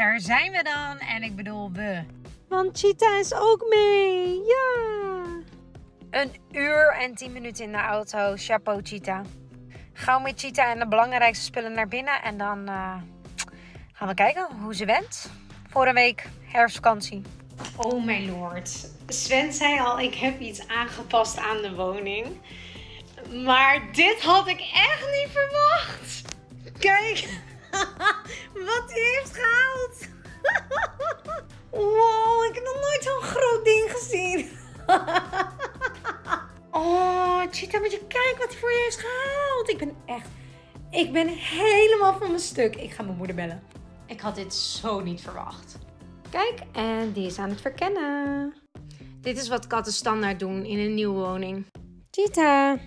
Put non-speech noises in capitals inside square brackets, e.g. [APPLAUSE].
daar zijn we dan. En ik bedoel we. Want Cheetah is ook mee. Ja. Een uur en 10 minuten in de auto. Chapeau, Cheetah. Gauw met Cheetah en de belangrijkste spullen naar binnen. En dan eh, gaan we kijken hoe ze went. Voor een week herfstvakantie. Oh mijn lord. Sven zei al, ik heb iets aangepast aan de woning. Maar dit had ik echt niet verwacht. Kijk [LAUGHS] Oh, Cheetah, moet je kijken wat hij voor je heeft gehaald. Ik ben echt... Ik ben helemaal van mijn stuk. Ik ga mijn moeder bellen. Ik had dit zo niet verwacht. Kijk, en die is aan het verkennen. Dit is wat katten standaard doen in een nieuwe woning. Cheetah,